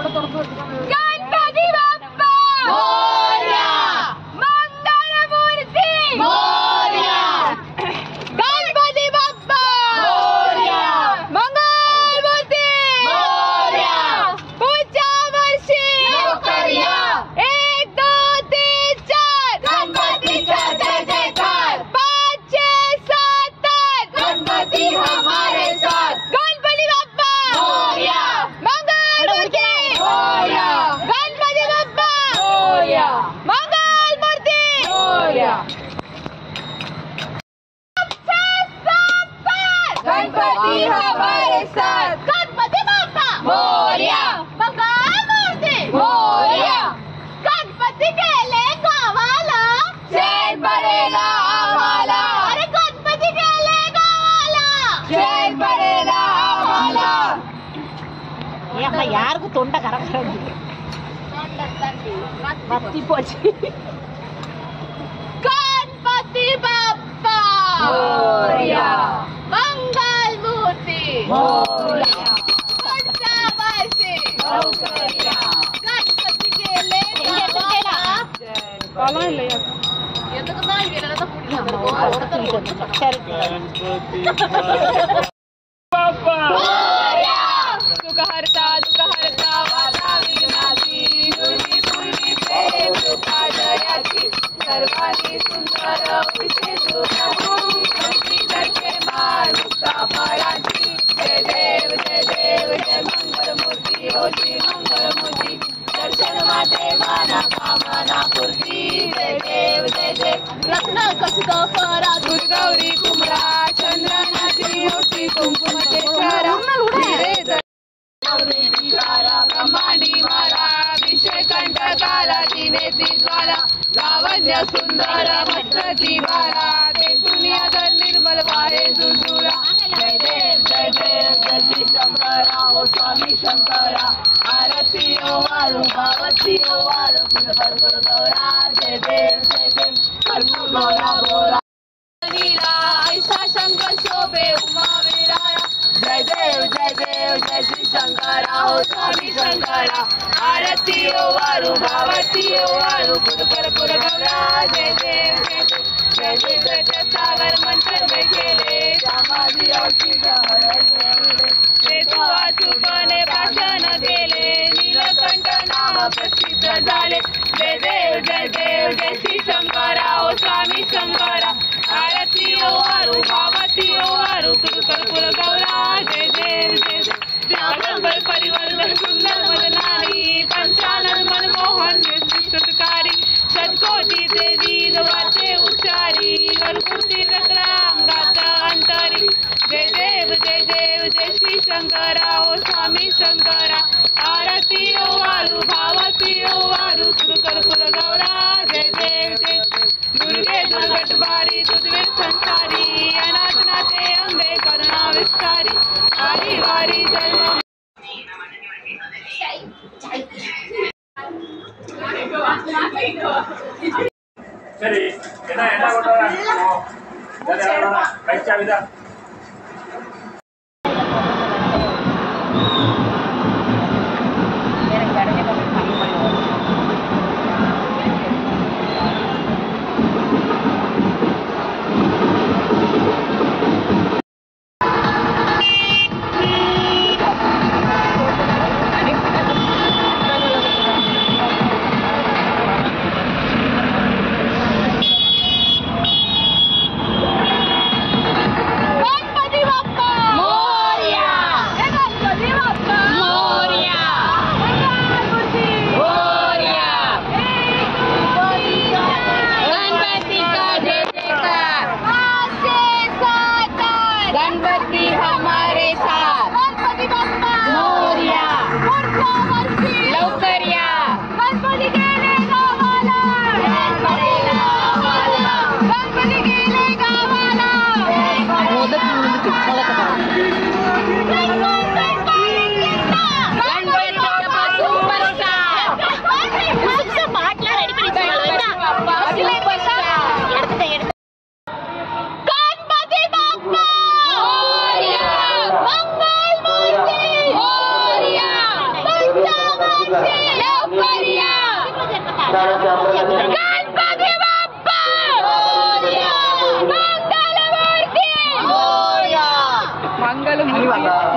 गणपति बप्पा मोरया मंगलमूर्ति मोरया गणपति बप्पा मोरया मंगलमूर्ति मोरया पूजा वर्षी नौकरिया एक दो तीन चार गणपति का जय जयकार पाँच छह सात आठ गणपति हमारे साथ गणपति बप्पा मोरया मंगलमूर्ति मोरया गणपति बप्पा मोरया मंगलमूर्ति मोरया गणपति हमारे साथ। गणपति बापा मोरिया। मोरिया। गणपति गावाला। अरे गणपति गावाला। या यार को तोंडा करा करा बत्ती पोछी। பழம் இல்லையா? எதுக்கு தான் இவ்வளோ தான் கூட்டிட்டு வந்திருக்கோம். ஒருத்தர் फरा दुर्गौरी कुमरा चंद्रनाची मोठी कुंकुमते चरा हिरे विचारा ब्रह्मांडी मारा विषय कंठ काला दिने ज्वाला लावण्य सुंदर मस्तकी बारा ते दुनिया निर्मल शंकरा हो स्वामी शंकरा आरती ओ वारू भावती ओ वारू। पुर पर पुर गौरा जय देव जय जय जय सागर मंत्र में खेले। समाधी औषधी ते तू अचूकपणे भाषण केले नीलकंठ नाम प्रसिद्ध झाले जय देव जय देव जय श्री शंकरा ओ स्वामी शंकरा। आरती ओ वारू भावती ओ वारू। कर्पूर गौरा ಶಂಕರ ಓ ಸ್ವಾಮಿ ಶಂಕರ ಆರತಿಯೋ ವಾರು ಭಾವತಿಯೋ ವಾರು ತುರುಕರು ಕುಲ ಗೌರ ಜಯ ದೇವ ದೇವ दुर्गे दुर्गट बारी दुधवे संसारी अनाथ नाथे अम्बे करुणा विस्तारी वारी वारी जन्म ಸರಿ ಎಲ್ಲ ಎಲ್ಲ ಕೊಟ್ಟವರ ಎಲ್ಲ ಕೊಡೋಣ ಕೈ ಚಾವಿದ Mangalam Murthy! Mangalam Murthy! Mangalam Murthy!